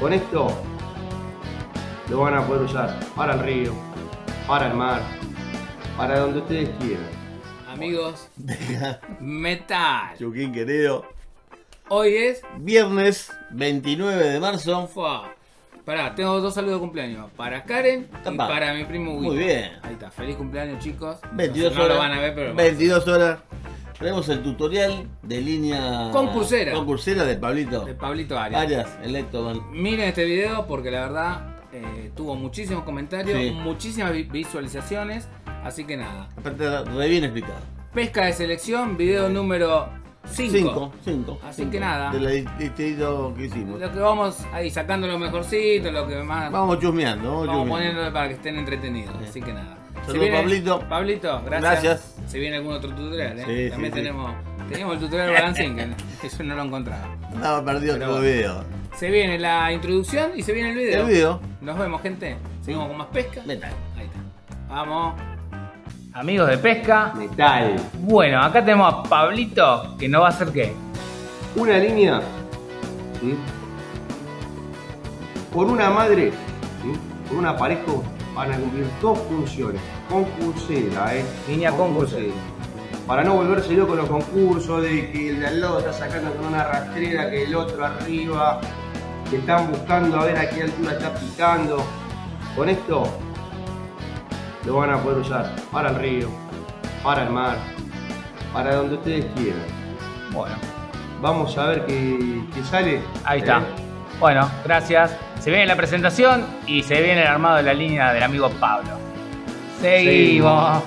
Con esto lo van a poder usar para el río, para el mar, para donde ustedes quieran. Amigos, metal. Chuquín querido. Hoy es. Viernes 29 de marzo. Fua. Pará, tengo dos saludos de cumpleaños. Para Karen y para mi primo Will. Muy bien. Ahí está. Feliz cumpleaños, chicos. 22 no, horas. lo van a ver, pero. 22 horas. Tenemos el tutorial de línea Concursera. concursera de Pablito. De Pablito Arias. Arias, electo con Miren este video porque la verdad eh, tuvo muchísimos comentarios, Sí. muchísimas vi- visualizaciones. Así que nada. Aparte, re bien explicado. Pesca de selección, video número 5. 5, 5. Así que nada. De la distrito que hicimos. Lo que vamos ahí sacando lo mejorcito, lo que más. Vamos chusmeando, vamos, Vamos chusmeando. poniéndolo para que estén entretenidos. Sí. Así que nada. Saludos, Pablito. Pablito, gracias. Gracias. Se viene algún otro tutorial, ¿eh? Sí, También sí, sí. tenemos. Teníamos el tutorial de balancing, que eso no lo encontraba. Andaba perdido Pero otro bueno. video. Se viene la introducción y se viene el video. El video. Nos vemos, gente. Seguimos con más pesca. Metal. Ahí está. Vamos. Amigos de pesca. Metal. Bueno, acá tenemos a Pablito, que nos va a hacer qué. Una línea ¿sí? con una madre, ¿sí? con un aparejo, van a cumplir dos funciones. Concursera, ¿eh? Línea concursera. Para no volverse loco con los concursos de que el de al lado está sacando con una rastrera, que el otro arriba, que están buscando a ver a qué altura está picando. Con esto lo van a poder usar para el río, para el mar, para donde ustedes quieran. Bueno, Vamos a ver qué, qué sale. ahí está. ¿Eh? Bueno, gracias. Se viene la presentación y se viene el armado de la línea del amigo Pablo. Seguimos.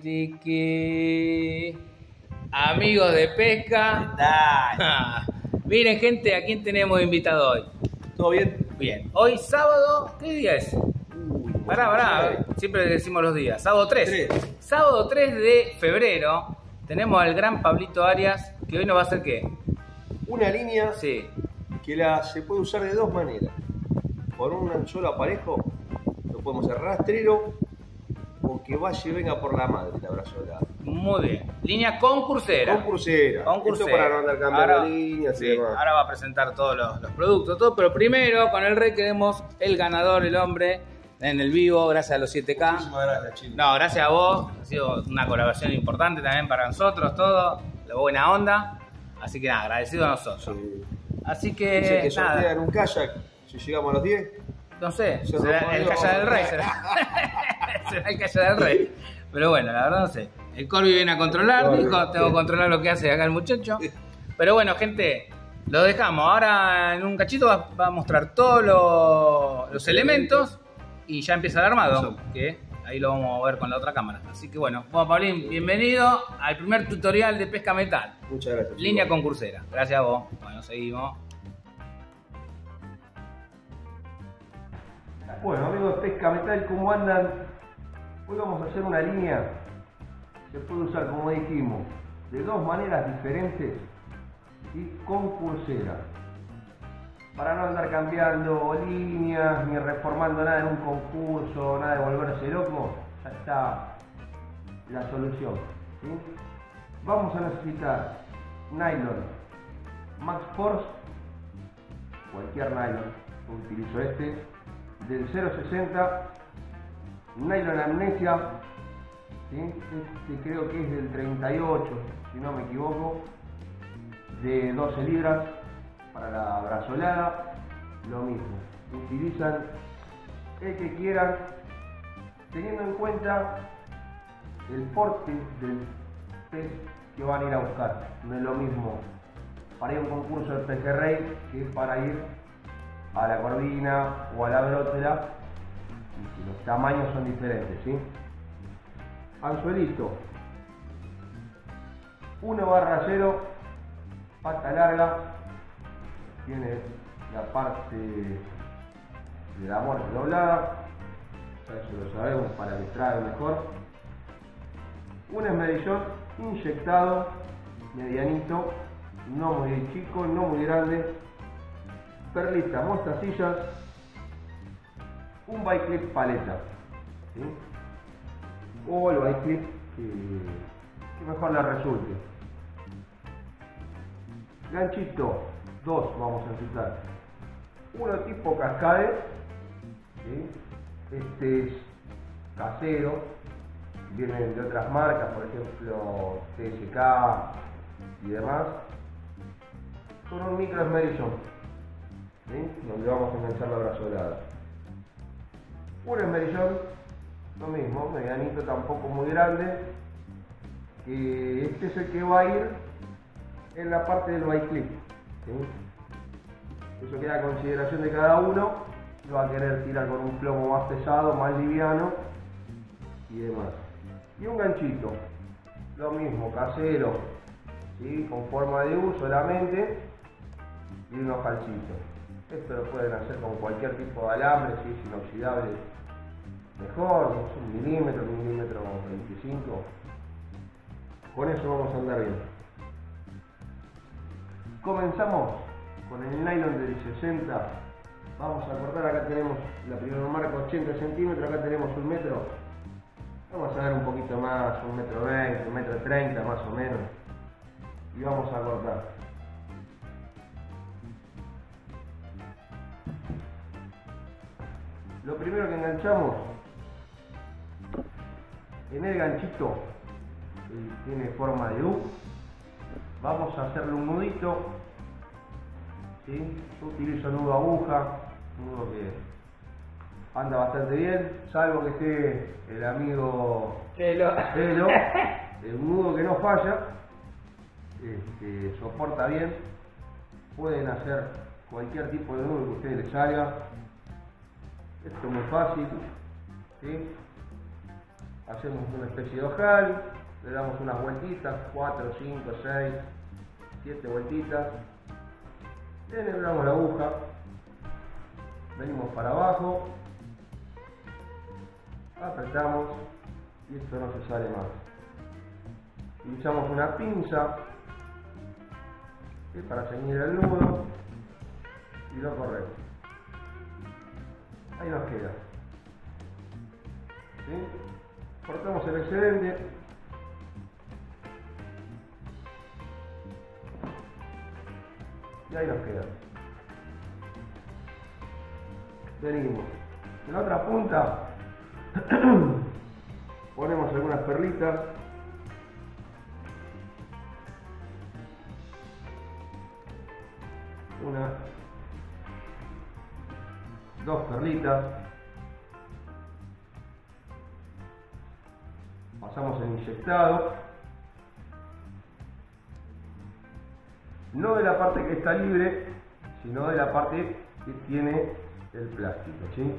Tiki. Amigos de pesca. Miren gente, ¿a quién tenemos invitado hoy? ¿Todo bien? Bien, hoy sábado, ¿qué día es? Pará, pará, siempre decimos los días. Sábado 3. Tres. Sábado 3 de febrero tenemos al gran Pablito Arias, que hoy nos va a hacer qué? Una línea Sí. que la, se puede usar de dos maneras. Por un solo aparejo, lo podemos hacer rastrero o que vaya y venga por la madre la brazolada. Muy bien. Línea concursera. Concursera. Concursera. Esto para no andar cambiando Ahora- líneas y sí, demás. ahora va a presentar todos los, los productos, todo, pero primero con el rey queremos el ganador, el hombre, en el vivo, gracias a los 7K. Muchísimas gracias, chicos. No, gracias a vos, ha sido una colaboración importante también para nosotros, todo, la buena onda. Así que nada, agradecido a nosotros. Sí. Así Dice que, que sortean nada, un kayak si llegamos a los 10. no sé, Se será el calla del rey, será. será el calla del rey. Pero bueno, la verdad no sé. El Corby viene a controlar, Corby, dijo, tengo que controlar lo que hace acá el muchacho. Pero bueno, gente, lo dejamos. Ahora en un cachito va, va a mostrar todos los, los elementos y ya empieza el armado, que ahí lo vamos a ver con la otra cámara. Así que bueno, bueno Paulín, bienvenido al primer tutorial de pesca metal. Muchas gracias. Línea concursera. Gracias a vos. Bueno, seguimos. Bueno, amigos de Pesca Metal, ¿cómo andan? Hoy vamos a hacer una línea que se puede usar, como dijimos, de dos maneras diferentes y concursera. para no andar cambiando líneas ni reformando nada en un concurso, nada de volverse loco, ya está la solución. Vamos a necesitar nylon Max Force, cualquier nylon, utilizo este, del 060, nylon Amnesia, este creo que es del 38, si no me equivoco, de 12 libras, para la brazolada, lo mismo. Utilizan el que quieran, teniendo en cuenta el porte del pez que van a ir a buscar. No es lo mismo para ir a un concurso de pejerrey que para ir a la corvina o a la brótela. Los tamaños son diferentes, ¿sí? Anzuelito. 1 barra 0, pata larga, tiene la parte de la muerte doblada, eso lo sabemos para que mejor. Un esmedillón inyectado, medianito, no muy chico, no muy grande. Perlita, mostacillas, un bike clip paleta. O el bike clip que mejor le resulte. Ganchito, dos vamos a necesitar. Uno tipo cascade, este es casero, vienen de otras marcas, por ejemplo TSK y demás, con un micro donde vamos a enganchar la brazolada. Un esmerillón, lo mismo, medianito tampoco muy grande, que este es el que va a ir en la parte del bike clip. Eso queda a consideración de cada uno. Va a querer tirar con un plomo más pesado, más liviano y demás. Y un ganchito, lo mismo, casero, ¿sí? con forma de U solamente y unos calcitos. Esto lo pueden hacer con cualquier tipo de alambre, si es inoxidable mejor, un milímetro, un milímetro 25. Con eso vamos a andar bien. Comenzamos con el nylon del 60. Vamos a cortar, acá tenemos la primera marca 80 centímetros, acá tenemos un metro. Vamos a dar un poquito más, un metro 20, un metro 30 más o menos. Y vamos a cortar. Lo primero que enganchamos en el ganchito. Tiene forma de U. Vamos a hacerle un nudito. ¿sí? yo utilizo nudo aguja nudo que anda bastante bien salvo que esté el amigo Pelo, el nudo que no falla este, soporta bien. Pueden hacer cualquier tipo de nudo que a ustedes les salga. Esto es muy fácil ¿sí? Hacemos una especie de ojal le damos unas vueltitas, 4, 5, 6, 7 vueltitas, enhebramos la aguja, venimos para abajo, apretamos y esto no se sale más. Utilizamos una pinza para ceñir el nudo y lo corremos. Ahí nos queda. Cortamos el excedente Y ahí nos queda. Venimos. En la otra punta ponemos algunas perlitas. Una, dos perlitas. Pasamos el inyectado. no de la parte que está libre, sino de la parte que tiene el plástico. ¿sí?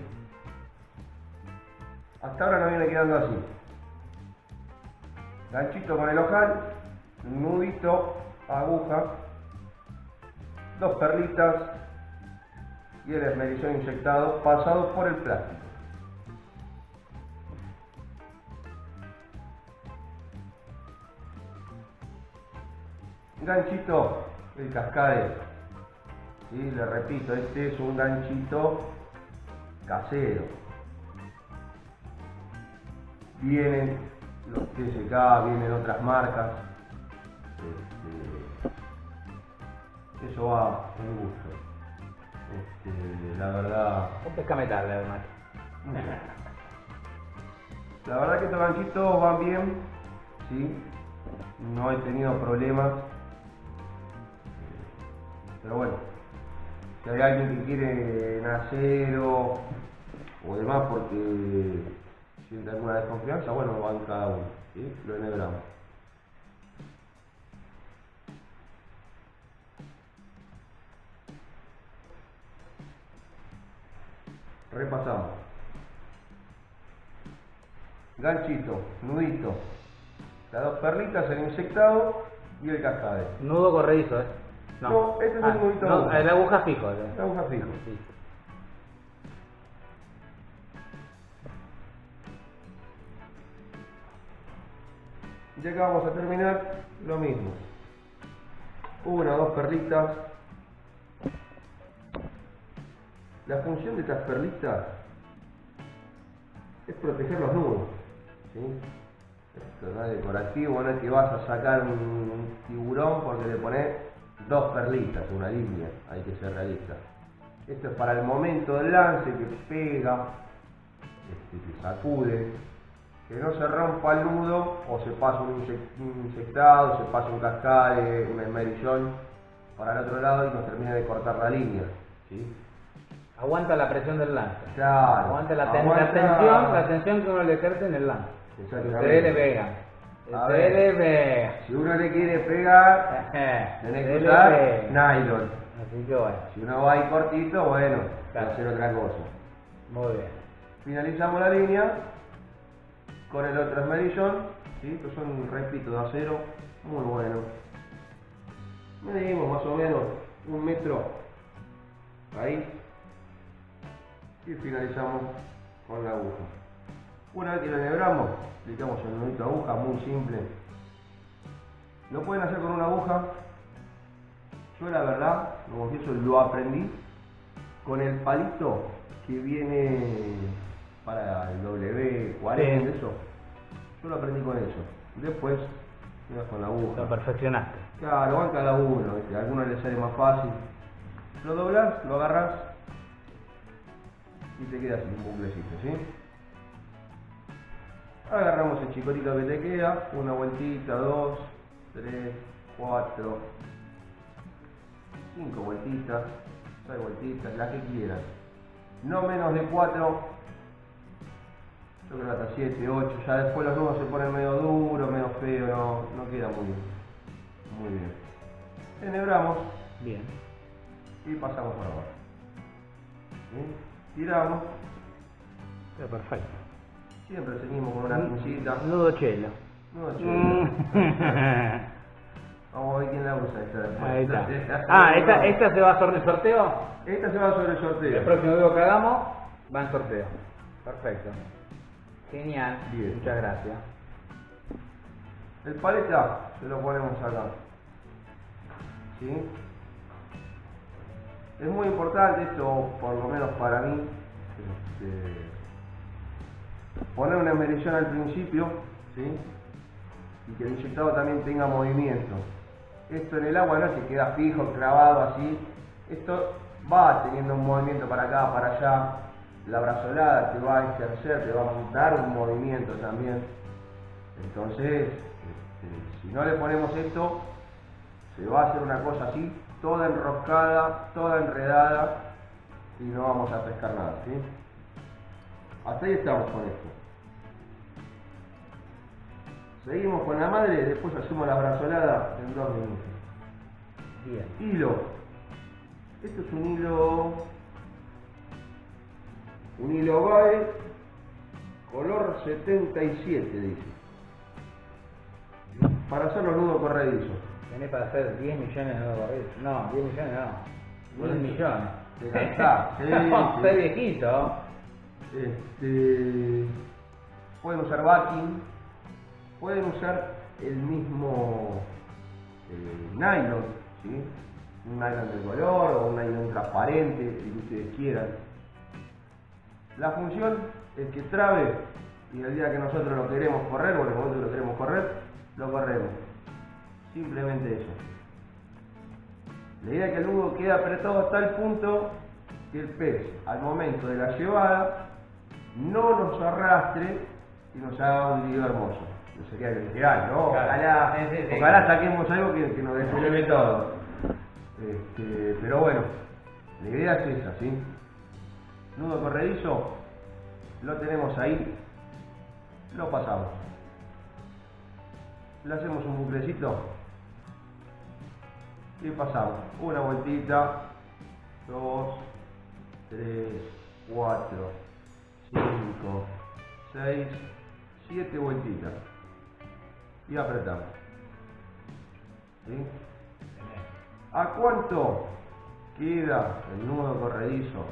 Hasta ahora no viene quedando así. Ganchito con el ojal, nudito, aguja, dos perlitas y el esmerillón inyectado pasado por el plástico. Ganchito el cascade ¿sí? Le repito, este es un ganchito casero. Vienen los TSK, vienen otras marcas. Este, eso va en gusto. Este, la verdad. Un pescame tarde, además. La verdad que estos ganchitos van bien, ¿sí? No he tenido problemas. Pero bueno, si hay alguien que quiere en acero o demás porque siente alguna desconfianza, bueno, van cada uno, ¿sí? Lo enhebramos. Repasamos. Ganchito, nudito, las dos perlitas, el insectado y el cascade. Nudo corredizo, ¿eh? No, este es un nudito no, el aguja fijo. ¿eh? La aguja fijo. Sí. Y acá vamos a terminar lo mismo. Una o dos perlitas. La función de estas perlitas es proteger los nudos. ¿sí? Esto no es decorativo, no es que vas a sacar un tiburón porque le pones dos perlitas, una línea, hay que ser realista. Esto es para el momento del lance que pega, este, que sacude, que no se rompa el nudo o se pasa un, insec- un insectado, se pasa un cascade, un esmerillón para el otro lado y nos termina de cortar la línea. ¿sí? Aguanta la presión del lance. Claro. Aguanta la, ten- Aguanta- la tensión, la tensión que uno le ejerce en el lance. Ustedes le pegan. A ver. Si uno le quiere pegar, Ustedes que usar nylon. Así que bueno, Si uno va ahí cortito, bueno, Claro. va a hacer otra cosa. muy bien. Finalizamos la línea con el otro esmerillón, ¿sí? que son, repito, de acero, muy bueno. Medimos más o menos un metro ahí y finalizamos con la aguja. Una vez que lo enhebramos, aplicamos el nudito aguja, muy simple. Lo pueden hacer con una aguja. Yo la verdad, lo confieso, lo aprendí con el palito que viene para el W40, Sí. eso. Yo lo aprendí con eso. Después, con la aguja. Lo perfeccionaste. Claro, van cada uno, ¿viste? a algunos les sale más fácil. Lo doblas, lo agarras y te queda así, un buclecito, ¿sí? Agarramos el chicotito que te queda, una vueltita, dos, tres, cuatro, cinco vueltitas, seis vueltitas, las que quieras. No menos de cuatro, yo creo hasta siete, ocho, ya después los nudos se ponen medio duros, medio feo, no, no queda muy bien. Muy bien. Enhebramos Bien. y pasamos por abajo. ¿Sí? Tiramos, Está perfecto. Siempre seguimos con una pincita. Nudo chelo. Che. Mm. Vamos a ver quién la usa esta después. Ahí está. Ah, ¿esta, ¿esta se va sobre el sorteo? Esta se va sobre el El sorteo. próximo video que hagamos va en sorteo. Perfecto. Genial. Bien. Muchas gracias. El paleta se lo ponemos acá. ¿Sí? Es muy importante esto, por lo menos para mí, este, poner una esmerillón al principio, ¿sí? Y que el inyectado también tenga movimiento. Esto en el agua no que queda fijo, clavado así. Esto va teniendo un movimiento para acá, para allá. La brazolada te va a ejercer, te va a dar un movimiento también. Entonces, este, si no le ponemos esto, se va a hacer una cosa así, toda enroscada, toda enredada, y no vamos a pescar nada, ¿sí? Hasta ahí estamos con esto. Seguimos con la madre, después hacemos la brazolada en dos minutos. Bien. Hilo. Esto es un hilo. Un hilo BAE color 77, dice. Para hacer los nudos corredizos. Tenés para hacer 10 millones de nuevos corridos. No, 10 millones no. 10 millones. Te cansás, no, viejito. Este, pueden usar backing, pueden usar el mismo eh, nylon, un nylon de color o un nylon transparente, si ustedes quieran. La función es que trabe y el día que nosotros lo queremos correr, o en el momento que lo queremos correr, lo corremos. Simplemente eso. La idea es que el nudo quede apretado hasta el punto que el pez al momento de la llevada no nos arrastre y nos haga un lío hermoso. Eso sería lo ideal, ¿no? Ojalá, Sí, sí, sí. ojalá saquemos algo que, que nos despliegue todo. Este, pero bueno, la idea es esa, ¿sí? Nudo corredizo, lo tenemos ahí, lo pasamos. Le hacemos un buclecito y pasamos. Una vueltita, dos, tres, cuatro, cinco, seis, siete vueltitas. Y apretamos. ¿Sí? ¿A cuánto queda el nudo corredizo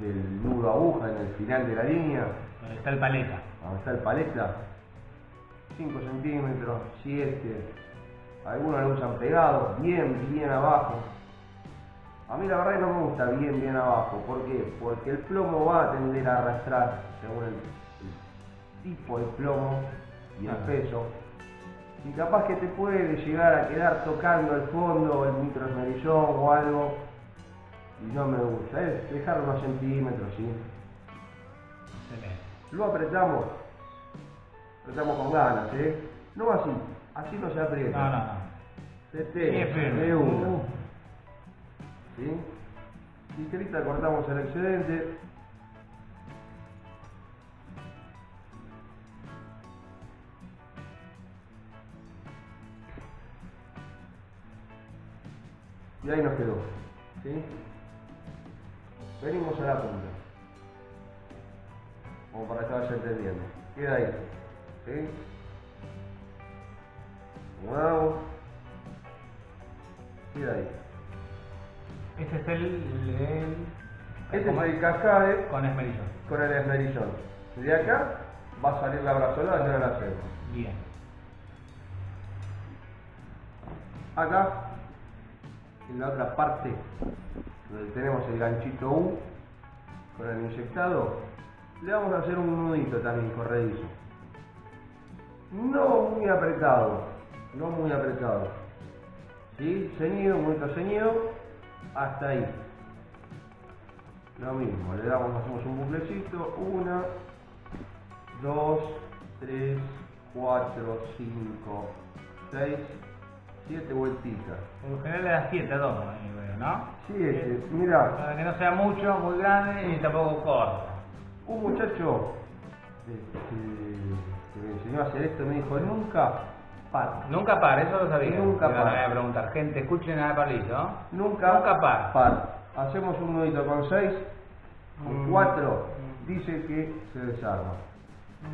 del nudo aguja en el final de la línea? Donde está el paleta. Donde está el paleta. 5 centímetros, 7. Algunos lo usan pegado, bien, bien abajo. A mí la verdad que no me gusta bien, bien abajo. ¿Por qué? Porque el plomo va a tender a arrastrar según el, el tipo de plomo y el peso. Y capaz que te puede llegar a quedar tocando el fondo, el microesmerillón o algo. Y no me gusta. Es dejar unos centímetros, ¿sí? Excelente. Lo apretamos. Apretamos con ganas, ¿eh? No así. Así no se aprieta. No, no, no. Se te, ¿Sí? Ligerita cortamos el excedente. Y ahí nos quedó. ¿Sí? Venimos a la punta. Como para que vaya entendiendo. Queda ahí. ¿Sí? Acomodamos. Queda ahí. Ese es el, el- Este es ¿cómo el cascade Con esmerillón. con el esmerillón. De acá va a salir la brazolada y la hacemos. Bien. Acá, en la otra parte, donde tenemos el ganchito U con el inyectado, le vamos a hacer un nudito también corredizo. No muy apretado, no muy apretado. ¿Sí? Ceñido, nudito ceñido, hasta ahí. Lo mismo, le damos, hacemos un buclecito, una, dos, tres, cuatro, cinco, seis, siete vueltitas. Por lo general le das 7 a todo, ¿no? Siete, mira, Para que no sea mucho, muy grande y tampoco corto. un muchacho este, que me enseñó a hacer esto me dijo, nunca par, Nunca par, eso lo sabía. Nunca Ahora par. me voy a preguntar, gente, escuchen a Carlito. nunca, Nunca par. Hacemos un nudito con seis, con Mm. cuatro, dice que se desarma.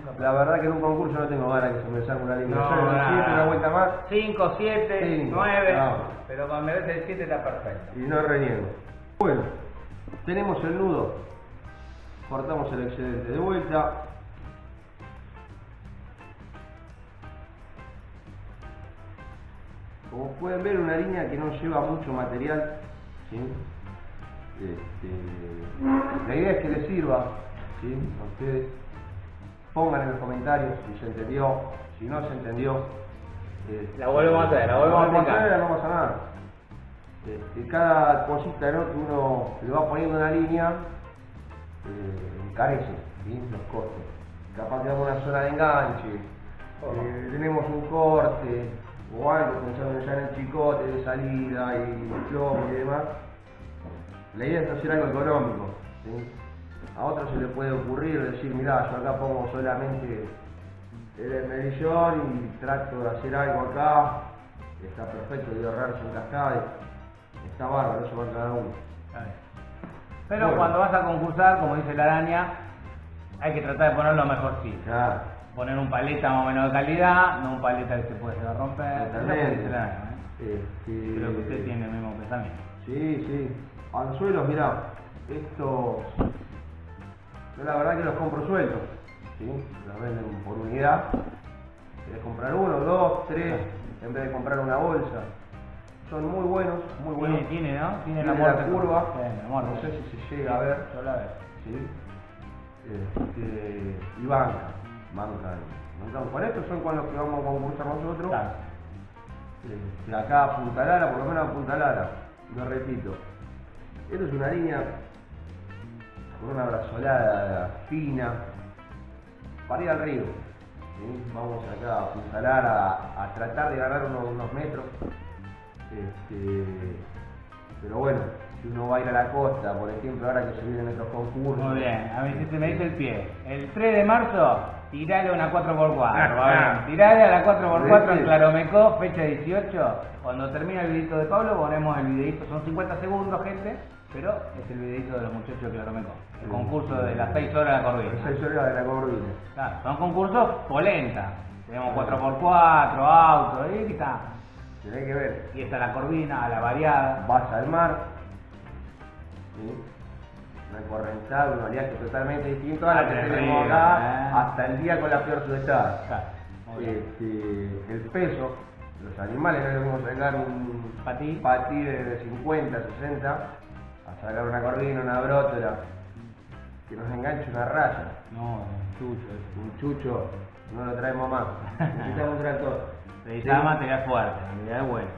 Par. La verdad que en un concurso no tengo ganas que se me desarme una línea. No, Yo siete, una vuelta más 5, 7, Cinco. 9. No. Pero cuando me ves el 7 está perfecto. y no reniego. Bueno, tenemos el nudo, cortamos el excedente de vuelta. Como pueden ver, una línea que no lleva mucho material. ¿sí? Este, la idea es que les sirva ¿sí? a ustedes. Pongan en los comentarios si se entendió, si no se entendió. Este, La volvemos a hacer, la volvemos a hacer, no pasa nada. Este, cada cosita ¿no? que uno le va poniendo una línea eh, encarece ¿sí? los costes. Capaz tenemos una zona de enganche, eh, tenemos un corte o algo pensando ya en el chicote de salida y plomo y demás. La idea es hacer algo económico. ¿sí? A otros se le puede ocurrir decir, mirá, yo acá pongo solamente el esmerillón y trato de hacer algo acá. Está perfecto, de ahorrarse un cascade. Está bárbaro, eso va cada uno. Pero Bueno. cuando vas a concursar, como dice la araña, hay que tratar de poner lo mejorcito. Claro. Poner un paleta más o menos de calidad, no un paleta que se puede llegar a romper. Totalmente. ¿eh? Este, Creo que usted tiene el mismo pensamiento. Sí, sí. Anzuelos, mirá, estos. Yo la verdad que los compro sueltos. ¿sí? Los venden por unidad. Querés comprar uno, dos, tres, en vez de comprar una bolsa. son muy buenos, muy buenos. Tiene, tiene, ¿no? Tiene la la muerte. curva. No sé si se llega a ver. Yo la veo. ¿sí? Este, y banca, banca. banca. Con estos son con los que vamos a concursar nosotros. Claro. Este, acá a Punta Lara, por lo menos a Punta Lara, lo repito. Esto es una línea con una brazolada fina para ir al río. ¿sí? Vamos acá a Punta Lara a, a tratar de ganar unos, unos metros. Este, pero bueno, si uno va a ir a la costa, por ejemplo, ahora que se vienen estos concursos. Muy bien, a mí se me dice el pie. El 3 de marzo, tirale una 4x4. va bien. Tirale a la 4x4 en Claromecó, fecha 18. Cuando termina el videito de Pablo, ponemos el videito. Son 50 segundos, gente, pero es el videito de los muchachos de Claromecó. El concurso de las 6 horas de la El corrida. seis horas de la cordillera. Claro, son concursos polenta. Tenemos 4x4, autos, y está. Tenés que ver. Y está la corvina, la variada. Vas al mar. ¿sí? Una correntada, un oleaje totalmente distinto a la que Ah, tenemos terrible, acá eh. hasta el día con la muy bien. Este, el peso, los animales, no debemos sacar un Patí. patí de 50, 60, a sacar una corvina, una brótola, que nos enganche una raya, No, chucho. un chucho, no lo traemos más. Necesitamos un tractor. Necesitaba material fuerte, material bueno.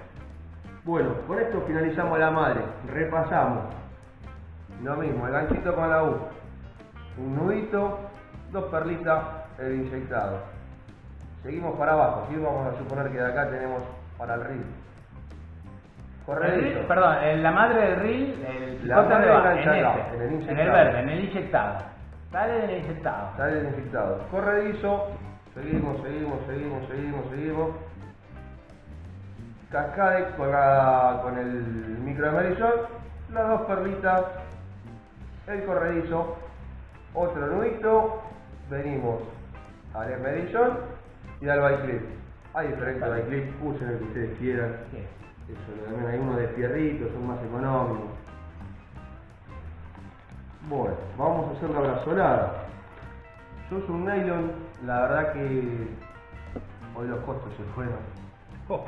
Bueno, con esto finalizamos la madre. Repasamos. Lo mismo, el ganchito con la U. Un nudito, dos perlitas, el inyectado. Seguimos para abajo, ¿sí? Vamos a suponer que de acá tenemos para el río. El Corredito. reel, perdón, en la madre del reel, el madre dónde va, en, acá, ese, en el en el inyectado. verde, en el inyectado. Sale del inyectado. Sale el inyectado. Corredizo. Seguimos, seguimos, seguimos, seguimos, seguimos. Cascade con, la- con el micro de Marisol. Las dos perlitas. El corredizo. Otro nudito. Venimos al Emerison y al bike clip. Hay diferentes bike clip. Usen el que ustedes quieran. Eso, también hay unos de fierritos, son más económicos. Bueno, vamos a hacer la brazolada. Yo uso un nylon, la verdad que hoy los costos se fueron. Oh,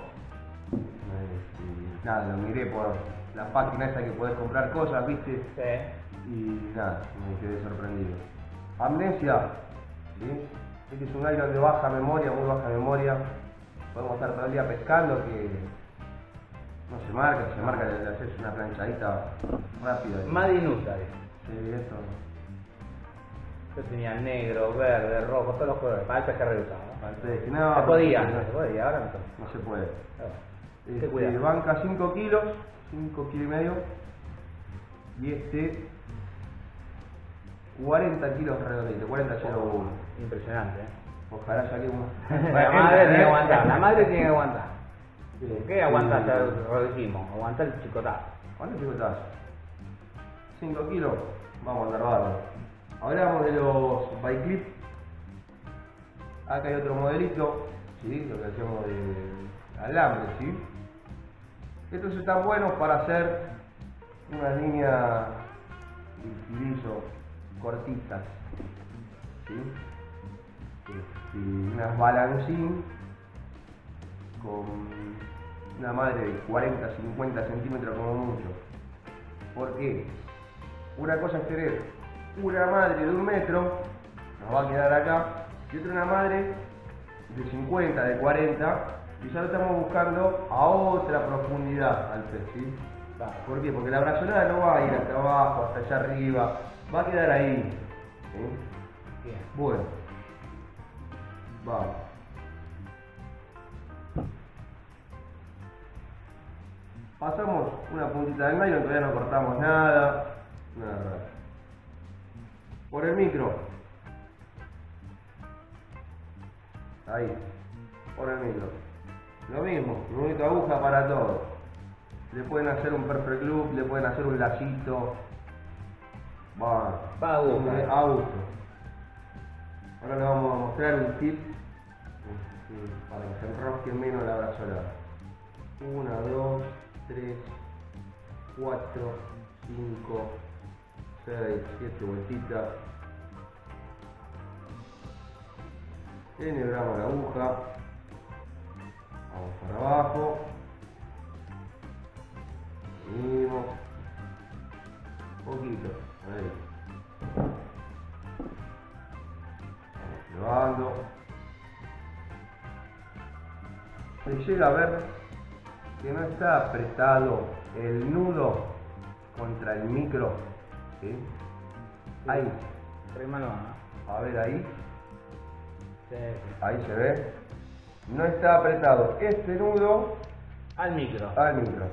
Este, nada, lo miré por la página esa que podés comprar cosas, viste, sí. Y nada, me quedé sorprendido. Amnesia, ¿sí? Este es un nylon de baja memoria, muy baja memoria. Podemos estar todo el día pescando que no se marca, se marca, le haces una planchadita rápida. Madinusa, dice. Sí, esto. Yo tenía negro, verde, rojo, todos los colores. Para el pejerrey usaba. ¿no? No, se podía, no, no se podía, ahora no se puede. No se puede. Este, banca 5 kilos, 5 kilos y medio. Y este 40 kilos redondito, 40,01. Impresionante, ¿eh? Ojalá saquemos. La madre tiene que aguantar, la madre tiene que aguantar. ¿Qué aguanta? Lo dijimos, aguantar el chicotazo. ¿Cuánto estás? 5 kilos, vamos a andar. Hablamos de los bike clip. Acá hay otro modelito, ¿sí? lo que hacemos de alambre, ¿sí? Estos están buenos para hacer una línea de utilizo cortitas, ¿sí? Este, unas balancín con una madre de 40, 50 centímetros como mucho. ¿Por qué? Una cosa es tener una madre de un metro, nos va a quedar acá, y otra una madre de 50, de 40, y ya lo estamos buscando a otra profundidad al pez, ¿sí? ¿Por qué? Porque la brazolada no va a ir hasta abajo, hasta allá arriba, va a quedar ahí. Bueno, vamos. Pasamos una puntita del nylon, todavía no cortamos nada. Nada. Por el micro. Ahí. Por el micro. Lo mismo, nudito aguja para todo. Le pueden hacer un perfect loop, le pueden hacer un lacito más Pago, sobre Ahora les vamos a mostrar un tip para que se enrosquen menos la brazola. 1, 2, 3, 4, 5, 6, 7 vueltitas. Enhebramos la aguja. Vamos para abajo. Venimos. Poquito. Llevando. Se llega a ver que no está apretado el nudo contra el micro. Ahí. A ver ahí. Ahí se ve. No está apretado este nudo al micro. Al micro.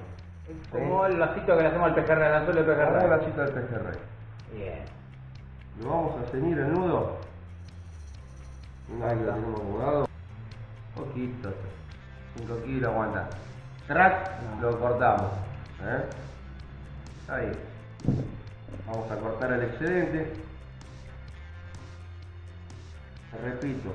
Como el vasito que le hacemos al pejerrey, al anzuelo del pejerrey. El vasito del pejerrey. Bien. Lo vamos a ceñir el nudo. Una vez que lo tenemos acomodado. Poquito. 5 kilos aguanta. Track, No. lo cortamos. ¿eh? Ahí. Vamos a cortar el excedente. Repito.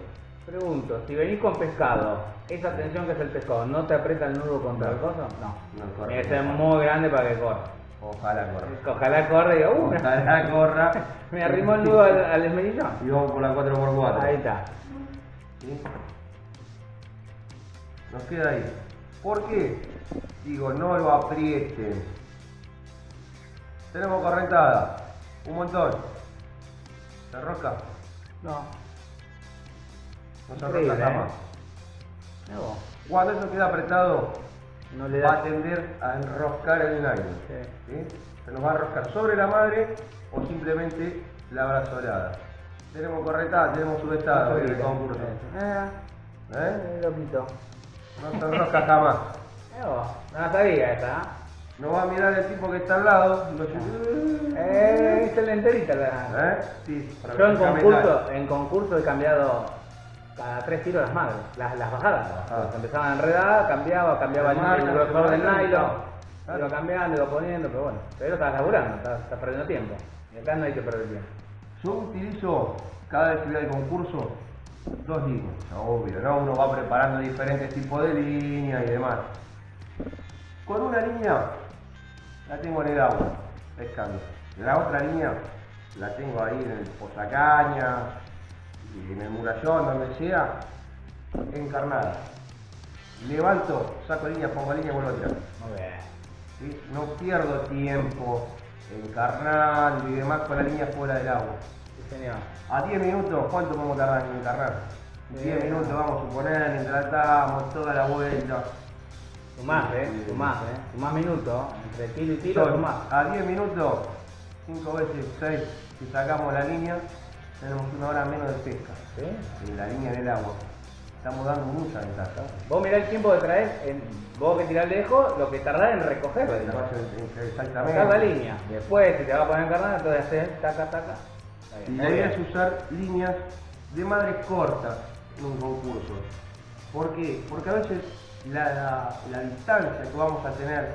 Pregunto, si venís con pescado, esa tensión que es el pescado, ¿no te aprieta el nudo contra el coso? No. No corre. Que ser muy grande para que corra. Ojalá corra. Ojalá corra y diga, uh, Ojalá corra. me arrimó el nudo al, al esmerillón. Y vamos por la 4x4. Ahí está. ¿Sí? Nos queda ahí. ¿Por qué? Digo, no lo aprieten. Tenemos correntada. Un montón. ¿Se rosca? No. No se ¿eh? jamás. Mirá vos. Cuando eso queda apretado, No le va a tender a enroscar el nylon. Sí. ¿sí? Se nos va a enroscar sobre la madre o simplemente la brazolada. Tenemos correntada, tenemos subestado en el concurso. Eh, ¿Eh? eh, loquito. No se enrosca jamás. Vos. No la sabía esta, ¿eh? No va a mirar el tipo que está al lado. Eh, viste la enterita la. ¿Eh? Sí, Yo en concurso, en concurso he cambiado cada tres tiros las madres, las, las bajadas. Ah. Se empezaban a enredar, cambiaba, cambiaba el, el se grosor del nylon, claro. iba cambiando, iba poniendo, pero bueno, pero estás laburando, estás, estás perdiendo tiempo. Y acá no hay que perder tiempo. Yo utilizo cada vez que voy al concurso dos líneas, obvio, ¿no? Uno va preparando diferentes tipos de líneas y demás. Con una línea la tengo en el agua, pescando. La otra línea la tengo ahí en el posacaña, y en el murallón, donde sea, encarnada. Levanto, saco línea, pongo línea y vuelvo a tirar. Muy bien. ¿sí? No pierdo tiempo encarnando y demás con la línea fuera del agua. Sí, señor. A 10 minutos, ¿cuánto podemos tardar en encarnar? 10 minutos vamos a suponer, mientras tratamos toda la vuelta. Sumás, eh, sumás, eh. Sumás minutos, entre tiro y tiro, sumás. a 10 minutos, 5 veces 6, si sacamos la línea, tenemos una hora menos de pesca. ¿Sí? En la línea en el agua. Estamos dando mucha ventaja. Vos mirá el tiempo que traes, en, vos que tirás lejos, lo que tardás en recoger. Exactamente. Sacar la línea. Después, si te va a poner carnada, entonces haces taca, taca. Y la idea es usar líneas de madres cortas en un concurso. ¿Por qué? Porque a veces la, la- la distancia que vamos a tener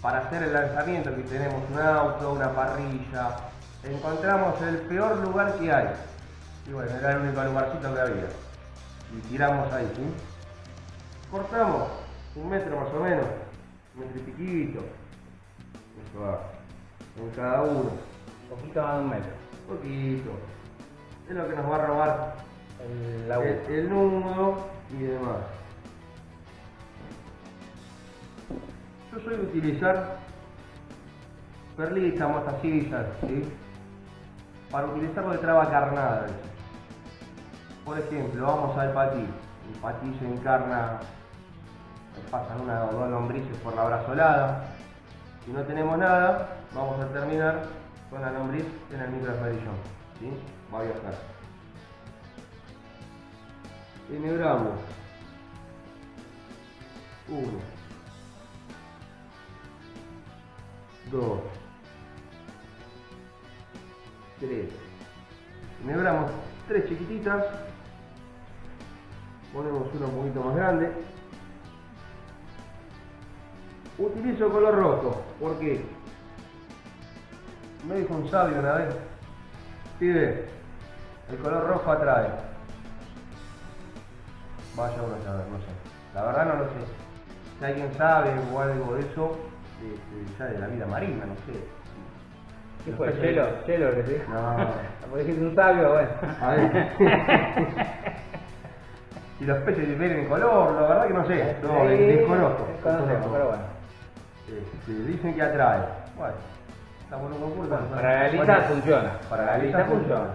para hacer el lanzamiento, que tenemos un auto, una parrilla, encontramos el peor lugar que hay. Y bueno, era el único lugarcito que había. Y tiramos ahí, ¿sí? Cortamos un metro más o menos, un metro y piquito. Eso va, en cada uno. Un poquito más de un metro. Poquito. Es lo que nos va a robar El, la aguja. el, el nudo y demás. Yo soy de utilizar perlitas, mostacillas, ¿sí? Para utilizarlo de traba carnada. Por ejemplo, vamos al patí. El se encarna, pasan una o dos lombrices por la brazolada. Si no tenemos nada, vamos a terminar con la lombriz en el microesmerillón. ¿sí? Va a viajar. Enhebramos. Uno. Dos. Tres. Enhebramos tres chiquititas. Ponemos una un poquito más grande. Utilizo color rojo. ¿Por qué? Me dijo un sabio una vez. Pibe, el color rojo atrae. Vaya uno a saber, no sé. La verdad no lo sé. Si alguien sabe o algo de eso, ya de la vida marina, no sé. ¿Qué fue? peces- ¿Chelo? ¿Chelo que te dijo? No. Porque dijiste un sabio, bueno. A ver. si los peces ven en color, la verdad que no sé. No, Sí, desconozco. Desconozco. pero bueno. Este, dicen que atrae. Bueno, estamos en un concurso. Bueno, para la lista funciona. Para la lista funciona.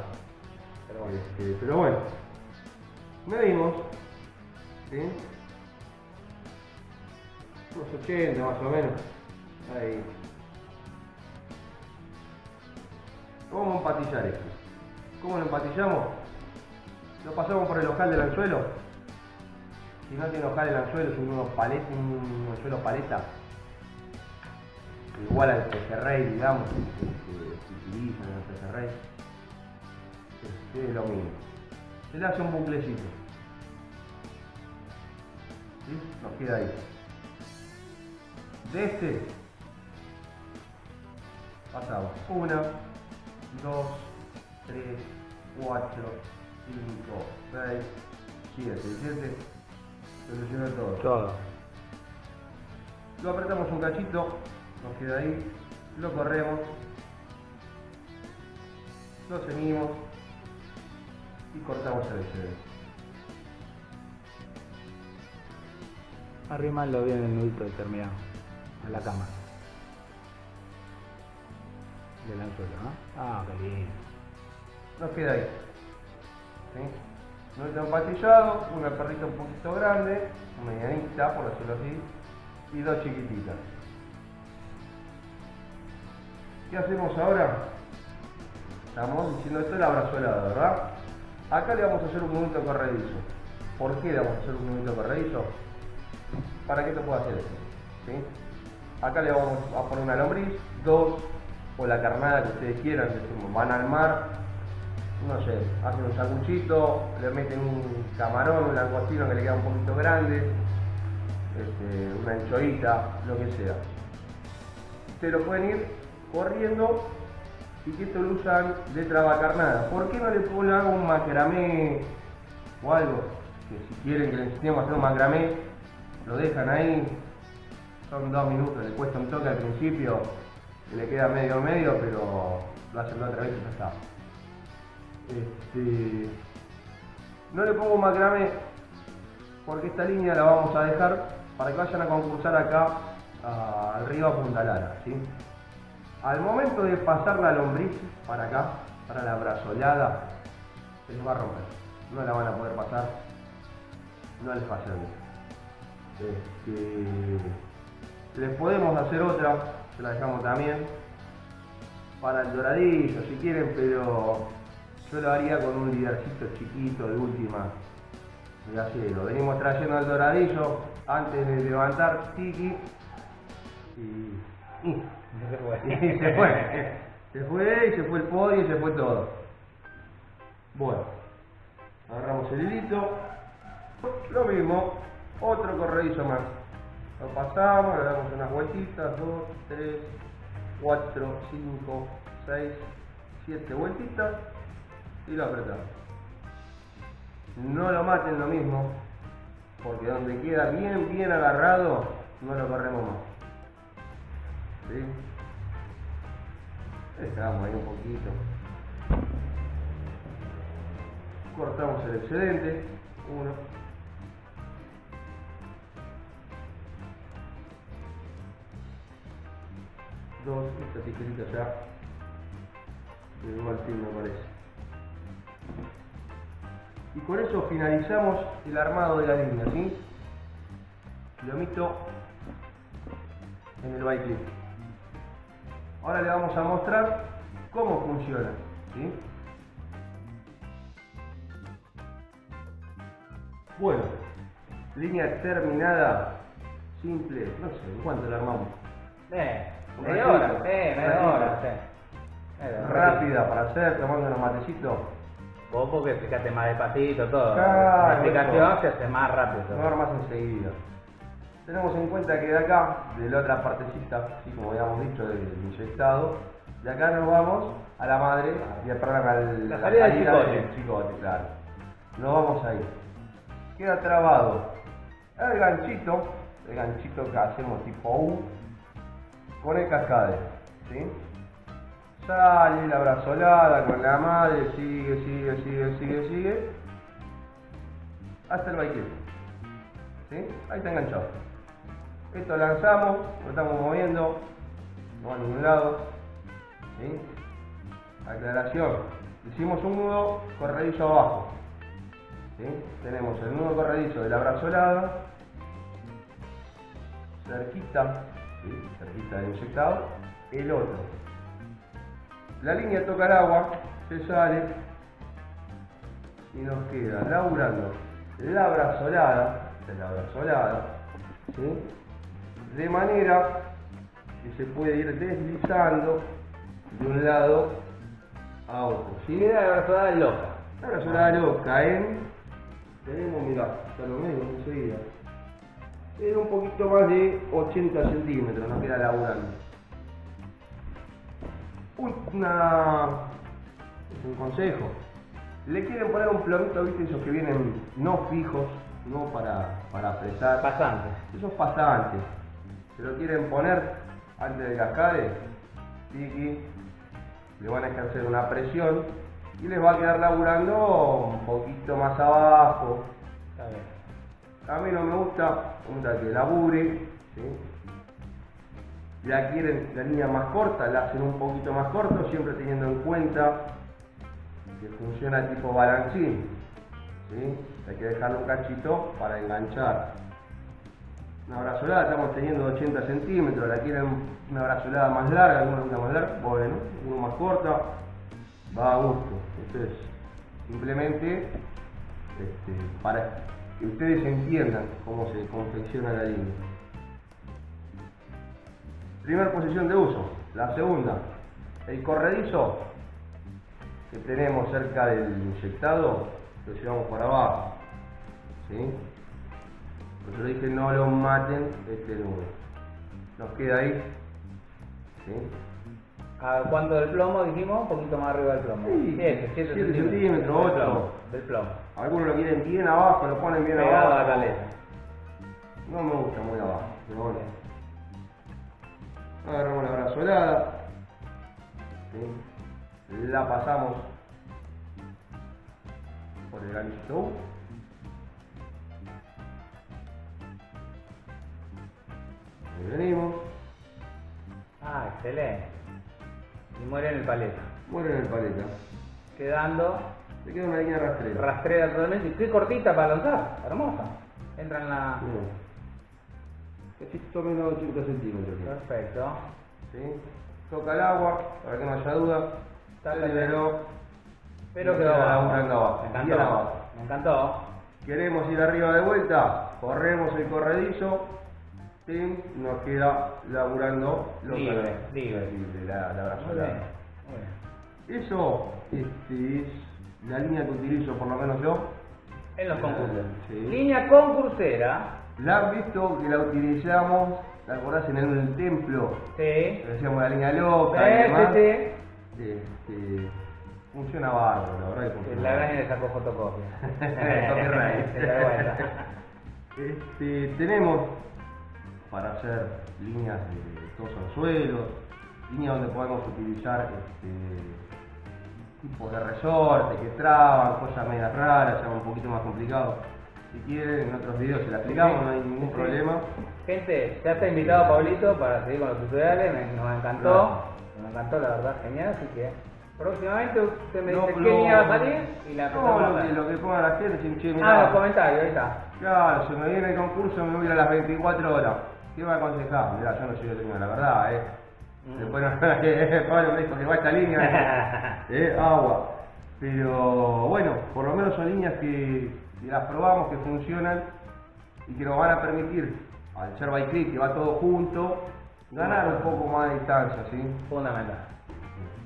Pero bueno. Este, pero bueno, Medimos, ¿sí? Unos 80 más o menos. Ahí. A empatillar esto. ¿Cómo lo empatillamos? Lo pasamos por el ojal del anzuelo. Si no tiene ojal el anzuelo, es palet, un anzuelo paleta. Igual al pejerrey, digamos, que se utiliza en el pejerrey. Es lo mismo. Se le hace un buclecito. ¿Sí? Nos queda ahí. De este pasamos una, 2, 3, 4, 5, 6, 7, 7. Soluciona todo. Todo. Lo apretamos un cachito, nos queda ahí, lo corremos, lo ceñimos y cortamos el excedente. Arrímalo bien el nudito determinado a la cama. Del anzuelo, ¿no? Ah, qué lindo. Nos queda ahí. ¿Sí? Nudito empatillado, una perrita un poquito grande, medianita, por decirlo así, y dos chiquititas. ¿Qué hacemos ahora? Estamos diciendo esto es la brazuelada, ¿verdad? Acá le vamos a hacer un nudito corredizo. ¿Por qué le vamos a hacer un nudito corredizo? Para que esto pueda hacer esto. ¿sí? Acá le vamos a poner una lombriz, dos, o la carnada que ustedes quieran, decimos, van al mar, no sé, hacen un sanguchito, le meten un camarón, un langostino que le queda un poquito grande, este, una anchoita, lo que sea. Ustedes lo pueden ir corriendo y que esto lo usan de trabacarnada. ¿Por qué no le ponen un macramé o algo? Que si quieren que les enseñemos a hacer un macramé, lo dejan ahí, son dos minutos, le cuesta un toque al principio, le queda medio medio, pero lo hacen otra vez y ya está. Este, no le pongo macramé porque esta línea la vamos a dejar para que vayan a concursar acá al río a Punta Lara. ¿sí? Al momento de pasar la lombriz para acá, para la brazolada, se les va a romper. No la van a poder pasar. No les pasa Este, les podemos hacer otra, se la dejamos también. Para el doradillo si quieren, pero yo lo haría con un lidercito chiquito de última de acero. Venimos trayendo el doradillo antes de levantar tiki y, y y se fue. Se fue y se fue el podio y se fue todo. Bueno, agarramos el hilito. Lo mismo, otro corredizo más. Lo pasamos, le damos unas vueltitas, 2, 3, 4, 5, 6, 7 vueltitas y lo apretamos. No lo maten lo mismo, porque donde queda bien, bien agarrado, no lo corremos más. ¿Sí? Dejamos ahí un poquito. Cortamos el excedente. Uno. Dos. Esta tijerita ya. De igual fin me parece. Y con eso finalizamos el armado de la línea, ¿sí? Lo mito en el bike Ahora le vamos a mostrar cómo funciona. ¿sí? Bueno, línea terminada, simple, no sé, ¿en cuánto la armamos? Eh, media hora, media hora, sí. Rápida para hacer, tomando unos matecitos. Vos porque explicaste más despacito todo. Claro, la explicación se hace más rápido. No armas enseguida. Tenemos en cuenta que de acá, de la otra partecita, así como habíamos dicho, del inyectado, de acá nos vamos a la madre, y perdón, al, La salida del chicote. del chicote, claro. Nos vamos ahí. Queda trabado el ganchito, el ganchito que hacemos tipo U, con el cascade, ¿sí? Sale la brazolada con la madre, sigue, sigue, sigue, sigue, sigue, hasta el baiquete. ¿Sí? Ahí está enganchado. Esto lanzamos, lo estamos moviendo, no a ningún lado. ¿Sí? Aclaración. Hicimos un nudo corredizo abajo. ¿sí? Tenemos el nudo corredizo de la brazolada, cerquita, ¿sí? cerquita del inyectado, el otro. La línea toca el agua, se sale y nos queda laburando la brazolada, la brazolada, ¿sí? de manera que se puede ir deslizando de un lado a otro. ¿sí? Mira la brazolada loca. La brazolada loca en, tenemos, mirá, ya lo vemos enseguida, en un poquito más de 80 centímetros nos queda laburando. Una, es un consejo, le quieren poner un plomito, viste, esos que vienen no fijos, no para, para apresar. Pasante. Esos pasantes. Se lo quieren poner antes de cascade. Tiki. Le van a ejercer una presión y les va a quedar laburando un poquito más abajo. A mí no me gusta, me que labure. ¿sí? La quieren la línea más corta, la hacen un poquito más corto, siempre teniendo en cuenta que funciona tipo balancín. ¿sí? Hay que dejarle un cachito para enganchar. Una brazolada estamos teniendo 80 centímetros, la quieren una brazolada más larga, alguna una más larga, bueno, uno más corta, va a gusto. Entonces, simplemente este, para que ustedes entiendan cómo se confecciona la línea. Primera posición de uso. La segunda, el corredizo que tenemos cerca del inyectado, lo llevamos por abajo. ¿sí? Por eso dije no lo maten este nudo. Nos queda ahí. ¿sí? ¿A cuánto del plomo dijimos? Un poquito más arriba del plomo. Sí, 7, siete centímetros, del ocho. plomo. Del plomo. Algunos lo quieren bien abajo, lo ponen bien Pegado a abajo. la caleta. No me gusta muy abajo, pero bueno. Agarramos la brazolada. ¿sí? La pasamos por el ganchito. Ahí venimos. Ah, excelente. Y muere en el paleta. Muere en el paleta. Quedando Le queda una línea rastrera. rastrera totalmente. Y qué cortita para lanzar. Hermosa. Entra en la. Cachito menos de 80 centímetros. Perfecto. ¿sí? Toca el agua, para que no haya duda. Está Se liberó. Pero quedó abajo. Me encantó. Me encantó. Queremos ir arriba de vuelta, corremos el corredizo, ¿sí? nos queda laburando lo Libre, libre. libre, la, la brazolada. Eso este, es la línea que utilizo, por lo menos yo. En los concursos. Sí. Línea concursera. La han visto que la utilizamos, ¿te acordás en el, templo? Sí. Le decíamos la línea loca y Sí, demás. sí, Este, funciona bárbaro, la verdad que sí. funciona La bárbaro. gran le sacó fotocopia. Copyright. Este, tenemos para hacer líneas de dos anzuelos, líneas donde podemos utilizar este, tipos de resorte que traban, cosas medias raras, ya un poquito más complicado. Si quieren, en otros videos se la explicamos, no hay ningún Sí. problema. Gente, ya está invitado Pablito para seguir con los tutoriales, nos encantó, nos encantó la verdad, genial, así que próximamente usted me No, dice qué va a salir y la No, a lo que, lo que ponga la gente, si che, Ah, mirá, los comentarios, ahí está. Claro, si me viene el concurso me voy a a las 24 horas. ¿Qué me aconsejás? Mirá, yo no soy el dueño, la verdad, eh. Después no, Pablo me dijo que va esta línea, eh, agua. Pero bueno, por lo menos son líneas que, las probamos, que funcionan y que nos van a permitir, al ser by click, que va todo junto, ganar un poco más de distancia, ¿sí? Fundamental.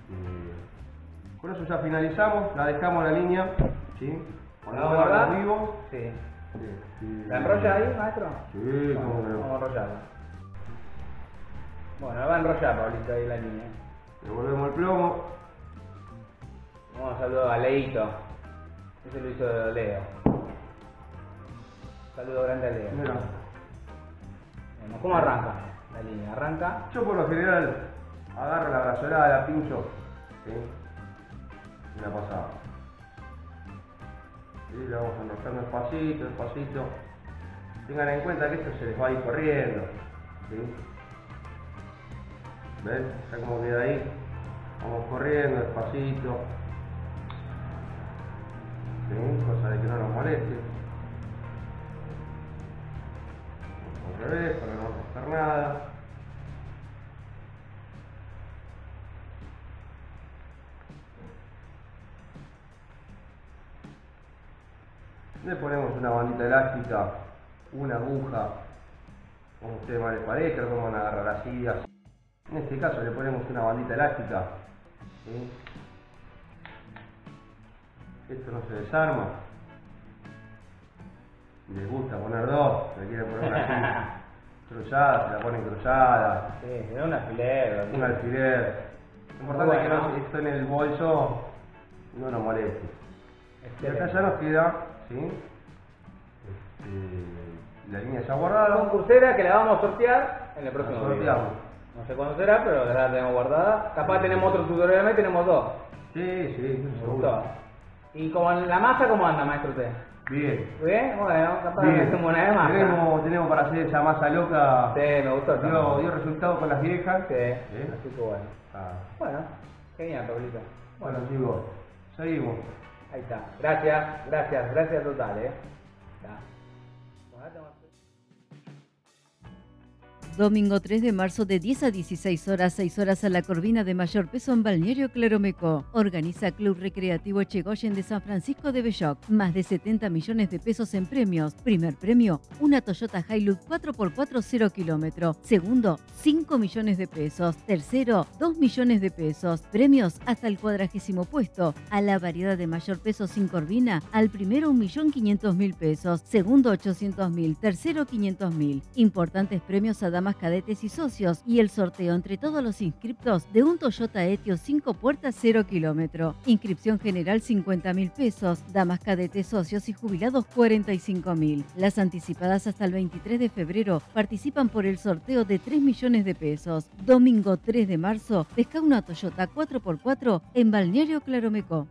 Este, con eso ya finalizamos, la dejamos la línea, ¿sí? ¿La Cuando vivos. Sí. este, ¿La enrolla ahí, maestro? Sí, cómo a no. Bueno, la va a enrollar Pablito ahí la línea. Devolvemos el plomo. Vamos a saludar a Leito. Ese lo hizo Leo. Saludo grande a Leo. Mira, Bueno, ¿Cómo arranca la línea? Arranca. yo por lo general agarro la brazolada, la pincho, ¿sí? Y la pasamos. Y la vamos enroscando despacito, despacito. Tengan en cuenta que esto se les va a ir corriendo, ¿sí? ¿Ves? Ya como queda ahí. Vamos corriendo despacito. ¿Sí? Cosa de que no nos moleste. Al revés, para no romper nada. Le ponemos una bandita elástica, una aguja, como a ustedes más les parezca, lo podemos agarrar así, así. En este caso le ponemos una bandita elástica. ¿sí? Esto no se desarma. Les gusta poner dos, le quieren poner una así. Cruzada, se la ponen cruzada. Sí, era un alfiler. Un alfiler. Lo importante es que no, esto en el bolso no nos moleste. Y acá ya nos queda, ¿sí? Este, la línea ya guardada. Concursera que la vamos a sortear en el próximo La video. No sé cuándo será, pero la tenemos guardada. Capaz tenemos otro tutorial más y tenemos dos. Sí, sí, Me seguro. gustó. ¿Y como en la masa cómo anda, maestro usted? Bien. ¿Bien? Bueno, capaz Bien. hacemos una de masa. Tenemos, tenemos para hacer esa masa loca. Sí, me gustó. Dio, dio resultado con las viejas. Sí, ¿Eh? así que bueno. Ah, Bueno, genial, Pablito. bueno, chicos, seguimos. Ahí está. Gracias, gracias, gracias total, eh. Ya. Domingo 3 de marzo de 10 a 16 horas, 6 horas a la Corvina de mayor peso en Balneario Claromeco. Organiza Club Recreativo Echegoyen de San Francisco de Belloc. Más de 70 millones de pesos en premios. Primer premio, una Toyota Hilux 4x4 0 kilómetro. Segundo, 5 millones de pesos. Tercero, 2 millones de pesos. Premios hasta el cuadragésimo puesto. A la variedad de mayor peso sin Corvina, al primero 1.500.000 pesos. Segundo, 800.000. Tercero, 500.000. Importantes premios a damas cadetes y socios. Y el sorteo entre todos los inscriptos de un Toyota Etios 5 puertas 0 kilómetro. Inscripción general 50.000 pesos. Damas cadetes socios y jubilados 45.000. Las anticipadas hasta el 23 de febrero participan por el sorteo de 3 millones de pesos. Domingo 3 de marzo, pesca una Toyota 4x4 en Balneario Claromeco.